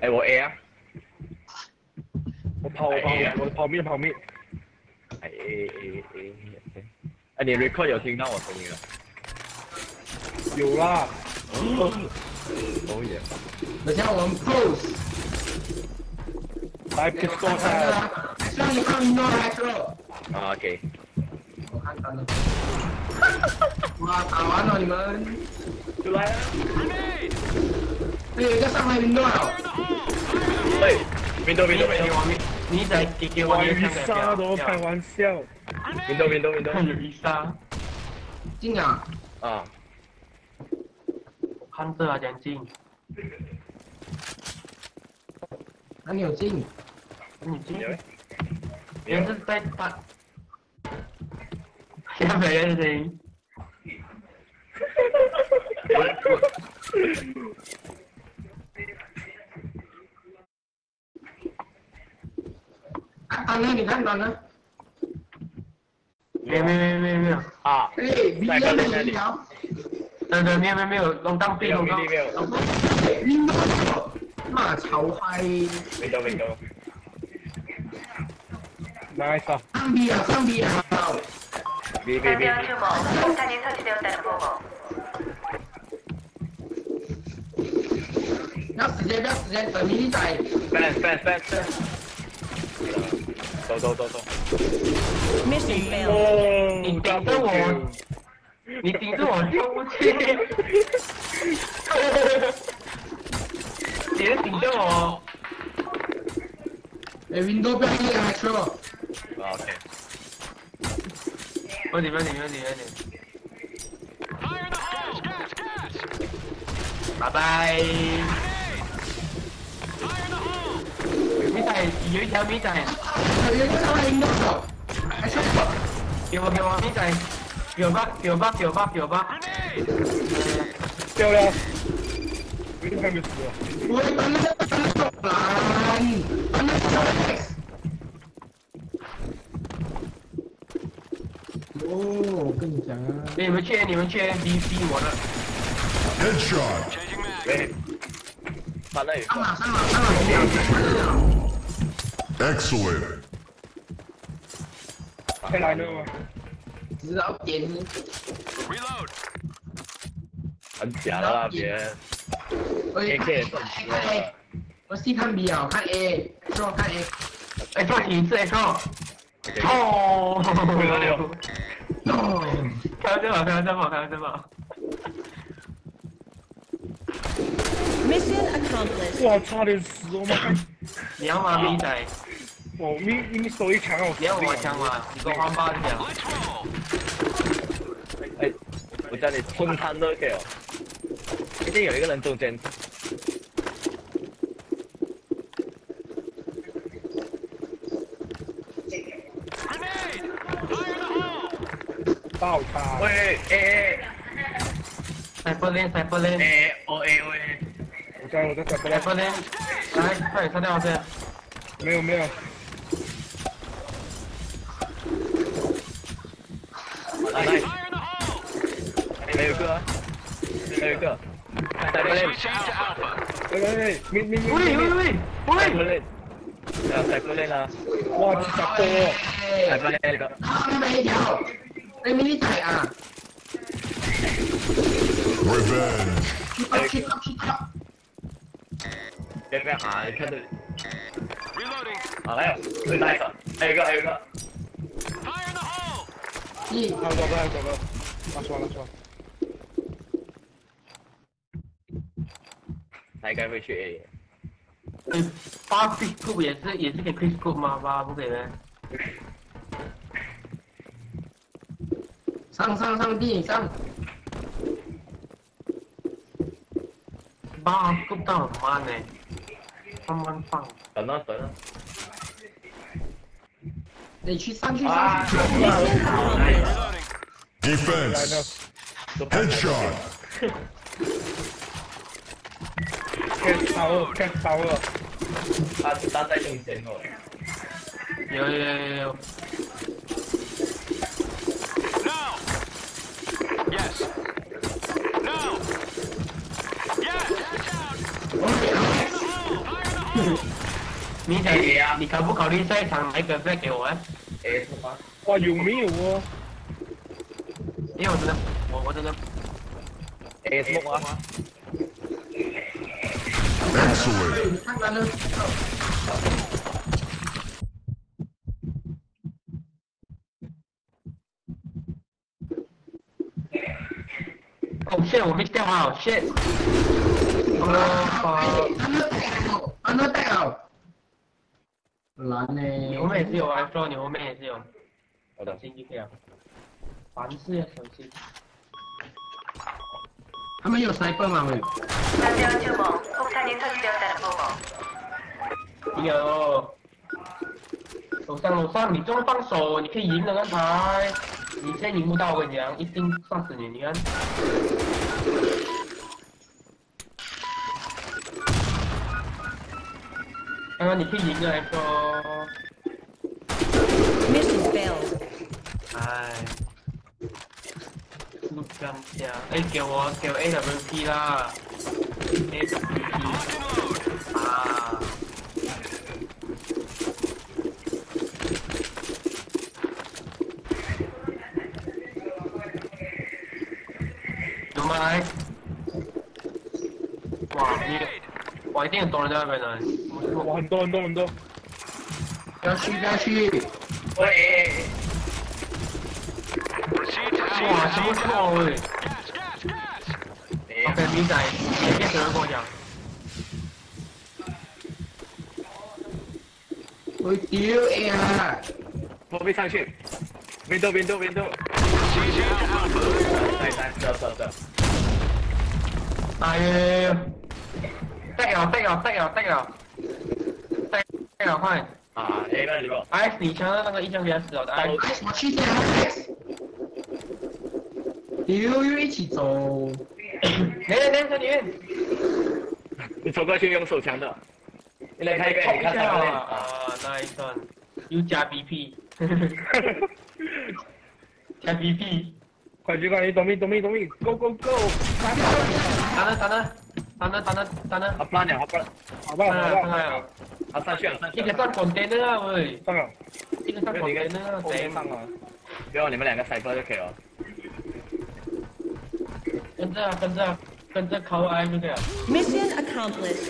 哎，我 a i 我跑，我跑，我跑米我抛哎哎哎哎，哎，c o 瑞克有听到我声音了？有啊，哦，同等了。下，我们 p o s e 来，please close。兄弟，欢迎来到阿哥。我打完了，你们，就来。你，你再上来领导。喂，边东边东，你在听听我名？你杀多开玩笑。边东边东边东，看你沙。进啊！啊！看这有点进，还有进，你进，也是在打，下面人！哈哈打那，你看到呢？没有没有没有没有啊！在那边那里。呃呃没有没有，龙刀兵龙刀兵，龙刀兵。马丑飞。没到没到。来，哥。双 B 啊，双 B 啊。B B B。你要注意哦，敌人消失掉，打不过。要时间，要时间，等你再。快快快！走走走，Miss Mel，你顶着我，你顶着我出不去，别顶着我哦。哎，运动别离了，出来。啊，OK。远点，远点，远点，远点。拜拜。有一条米仔，还走，还我给我米仔，九八九八九八九八，掉了，我跟你讲啊，你们去你们去 M C 我的。Head shot，来，上雷。Excellent. 这来呢吗？指点员。Reload. 很假的那边。看 A，看 A，我细看 B 啊，看 A，看 A，哎，看颜色，看。哦。不要丢。哦。开枪吧，开笑吧，开笑吧。Mission accomplished. 我差点死了吗？娘啊，没在。我你你手一枪，我手我枪吗？你装花八吗？没错。哎，我叫你中餐热血哦。一定有一个人中间。兄弟，来了哦！爆发。喂，诶。再发力，再发力。诶，哦，诶，喂。我加我的小兵来。来，快，三点二十。没有，没有。เอะไรเลือเลือกเกอร์ไปเล่นเฮ้ยมินมินมินมินมินไปเลย่นไปเล่นละวอดจับตัวไปไปเลยก็ข้ามไปเดียวไอ้มินี่ใจอ่ะ revenge คิดคิดคิดครับเด็กแม่หายแค่เดือดเอาแล้วไปได้ก่อนไอเก็ไอเก็嗯，好走吧，好走吧，拉刷拉刷，还该回去。A。发 Crystal 也是也是给 Crystal 吗？不给呗。上上上地上，把裤到满呢，慢慢放，等了等了。你去三区。Defense。Headshot。开炮！开 p 把子弹都给点我。有有有有。No。Yes。No。Yes。Catch out。米啊，你考不考虑再场买个血给我啊？哇，我有没有？你还在？我我的。在。二十挂。没 o 看哪能。哦，谢，我没电话，谢。我发。安安蓝呢？你后面也是有啊，说你后面也是有，好的小，心就可以了。凡事要小心。他们有 sniper 吗？喂， 사대원 주목. 폭탄이 설치되었다는 보고. 有。楼上楼上，你这么放手，你可以赢的刚才。你现在赢不到，我跟你讲，一定杀死你，你看。刚刚你可以赢的来说， Mission failed。哎，陆战甲，哎，给我，给我 AWP 啦。AWP。啊。怎么来？哇，哇，哇，敌人多的很啊！哇，很多很多很多。Yoshi, Yoshi. Wait. Proceed to C. Proceed to O. Gas, gas, gas. Ok, bí này. Để biết được cô nhờ. Ôi tiêu em à. Một bên sang chuyện. Window, window, window. Đây, đây, chờ, chờ, chờ. Ai em. Tách nào, tách nào, tách nào, tách nào. Tách nào, khoan. 啊，那个地方。哎，你看到那个一枪秒死老大？我去！UU 一起走。来来来，小弟。你走过去用手枪的。你来开一个，你看到那。啊，那一段。又加 BP。加 BP。快去快去，躲米躲米躲米，Go Go Go！打他！打他！打那打那打那！合拍呢合拍，啊啊阿合拍！切换切换！这啊喂！这啊？不用你们两个踩波就可以了。跟着啊跟着啊跟着靠我啊就这样。Mission accomplished。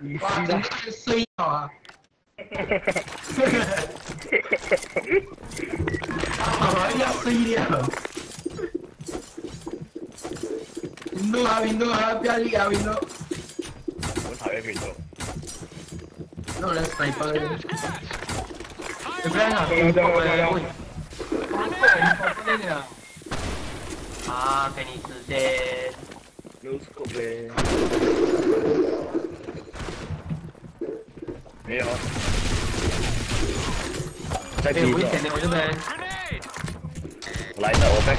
你爸能睡好啊？哈哈哈哈哈哈！哎呀，睡的。Bindu, a Bindu, a Piali, a No, la sniper. Frena, Ah, can you dead? No Light back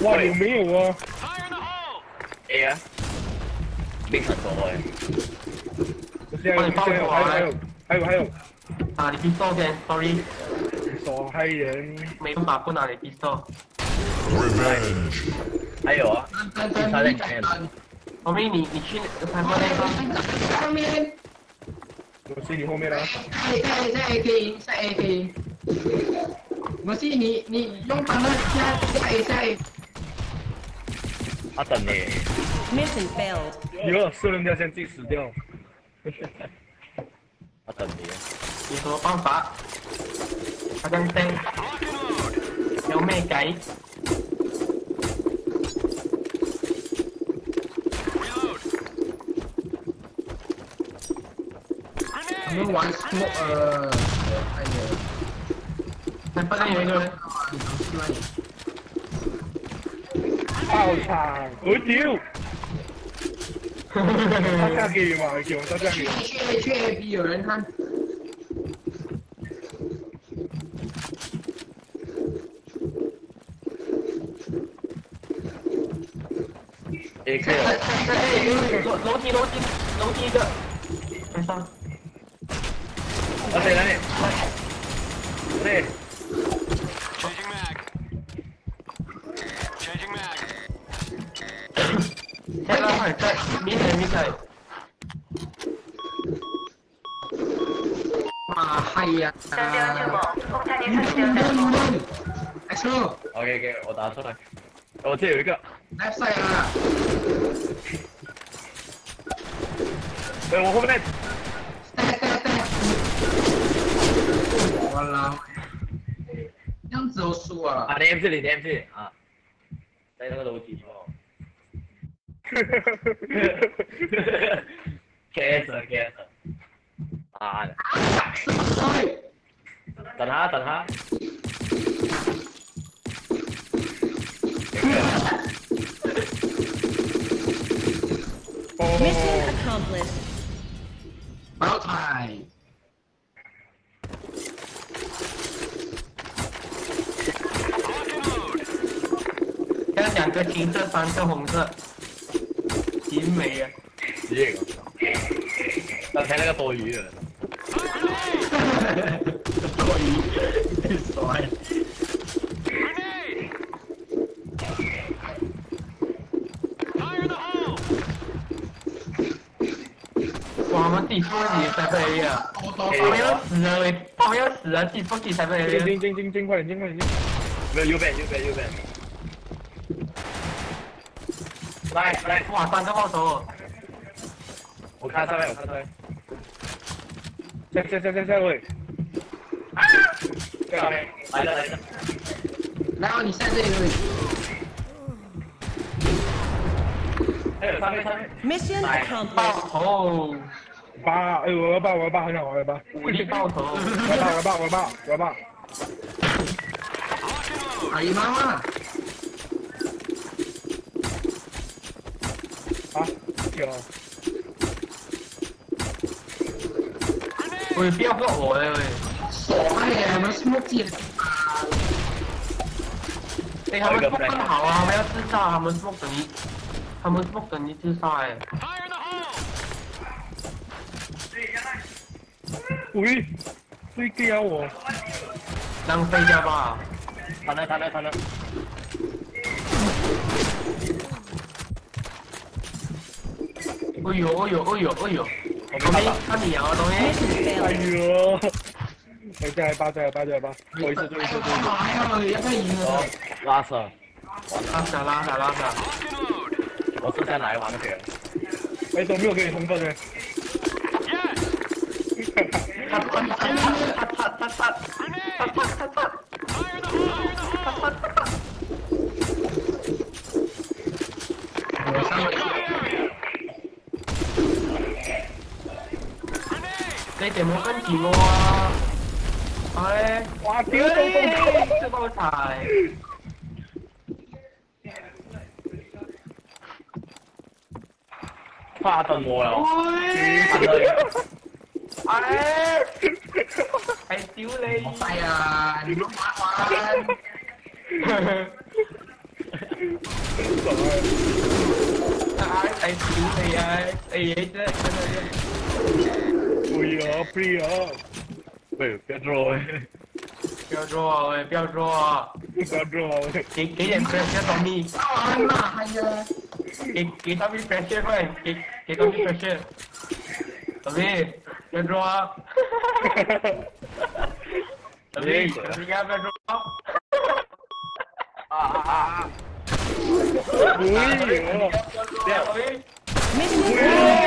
我有没有啊。哎呀，没看到哎。还有还有还有还有。啊，你必 i s t o s o r r y p 黑 s o 人，没准把棍拿你 Pistol。还有啊，啥在开人？旁边你你去，旁边那个。我睡你后面了。在哎哎哎哎，啥哎哎，我是你你用把棍，啥啥啥。他等你。Miss a n fail。哟，四人线，自己死掉。我 等你。有什么办法？我等你。有咩改？你们玩什么？哎呀，那边有一个。爆柴，佢屌！他嫁给嘛，给我他嫁给。去没去 A P 有人看？A K 啊！楼楼梯楼梯楼梯一个，上。我谁来你？我谁？啊，系啊。o k k 我打出来。哦，这有一个。来起啊！哎，我后面。在在在。我老了。这样子好输啊。啊，电这里这里啊，在那个楼梯。Cancer, cancer. Ah, ne. Dann ha, dann ha. Mission accomplished. About time. 要两个停，这三个红色。金眉啊！死一个！我睇那个鳄鱼啊！鳄鱼！我他妈地鼠地才飞啊！我没有死啊！我我有死啊！地鼠地才飞啊！快点快点快点！有有备有备有备！来来，哇，三个爆头。我看上面我看没？这下下下下位。哎！这边，来了来了，然后你现在一个。Mission c o m 爆头！八，哎呦，我要爆，我要爆，好想我要爆。爆头！快跑，我要爆，我要爆，我要爆。哎妈！喂，彪哥，我喂！傻哎，他们 s m o 哎，他们不更 o k e 很好啊，他们 smoke 等于，他们不 m o 等于自杀哎。喂，谁 kill 我？浪费掉吧。快来，快来，快来。哎呦哎呦哎呦哎呦，我们他你要东西，哎呦，八在八在八一八，不好意思不好意思不好意思，拉手，拉手拉手拉手，我是在哪里玩的？哎，都没有给你评分的。để muốn ăn chỉ ngô Ê Quá cứu tôi không Chưa bao xài Pha tầng ngô rồi Ôi Ê Hãy cứu đi Tay à Đừng lúc mát quá Ai tay cứu ai, ai Tay ấy chứ Uy, frío. Uy, Pedro, güey. Pedro, güey, Pedro. Pedro, güey. ¿Qué, qué le precio a mí? ¡Ah, ¿Qué, qué está mi precio, güey? ¿Qué, qué está mi precio? David, Pedro. David, obrigado, Pedro. Ah, ah, ah. Uy, Pedro. Uy, Pedro.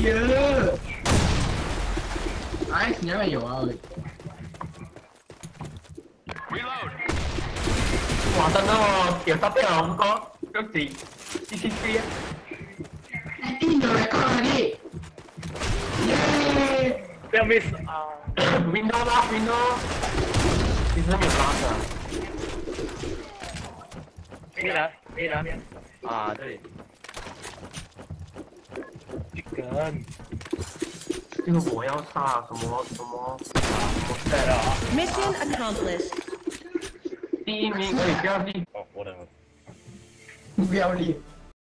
有，唉，你在没有啊！哇，咱那个铁塔兵都都死，C C C 啊！哎，听到没？看到没？哎，别没事啊！Winno 啊，Winno，你怎么又打上了？没打，没打没啊？对。这个我要杀什么什么？明白了。Mission accomplished。以不要你。哦，我的。不要你。